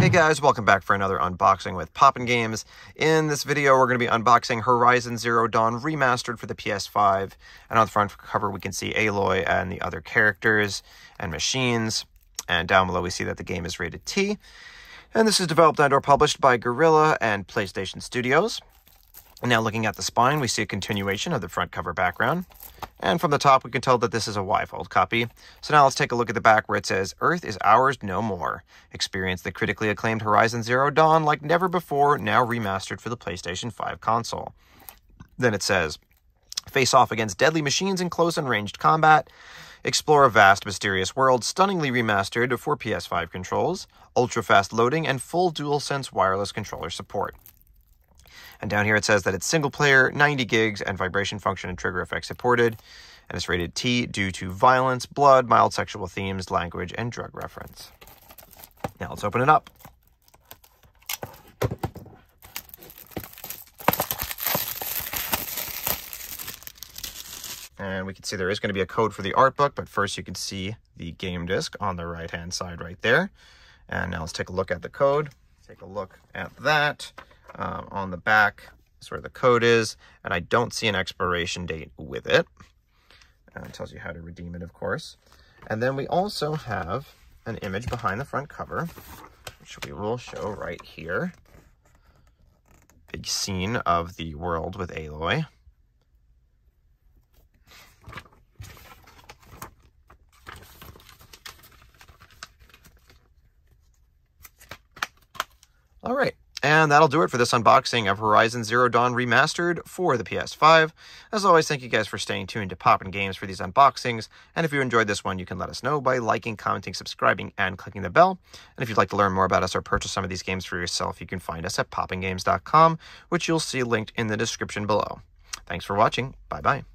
Hey guys, welcome back for another unboxing with POPnGAMES. In this video, we're going to be unboxing Horizon Zero Dawn Remastered for the PS5. And on the front cover, we can see Aloy and the other characters and machines. And down below, we see that the game is rated T. And this is developed and or published by Guerrilla and PlayStation Studios. Now looking at the spine, we see a continuation of the front cover background. And from the top, we can tell that this is a Y-fold copy. So now let's take a look at the back where it says, Earth is ours no more. Experience the critically acclaimed Horizon Zero Dawn like never before, now remastered for the PlayStation 5 console. Then it says, face off against deadly machines in close and ranged combat, explore a vast, mysterious world, stunningly remastered for PS5 controls, ultra-fast loading, and full DualSense wireless controller support. And down here it says that it's single player, 90 gigs, and vibration function and trigger effects supported. And it's rated T due to violence, blood, mild sexual themes, language, and drug reference. Now let's open it up. And we can see there is going to be a code for the art book, but first you can see the game disc on the right-hand side right there. And now let's take a look at the code. Take a look at that um, on the back is where the code is, and I don't see an expiration date with it. And it tells you how to redeem it, of course. And then we also have an image behind the front cover, which we will show right here. Big scene of the world with Aloy. All right, and that'll do it for this unboxing of Horizon Zero Dawn Remastered for the PS5. As always, thank you guys for staying tuned to POPnGAMES for these unboxings. And if you enjoyed this one, you can let us know by liking, commenting, subscribing, and clicking the bell. And if you'd like to learn more about us or purchase some of these games for yourself, you can find us at popngames.com, which you'll see linked in the description below. Thanks for watching. Bye-bye.